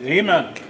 غيمك